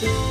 Bye.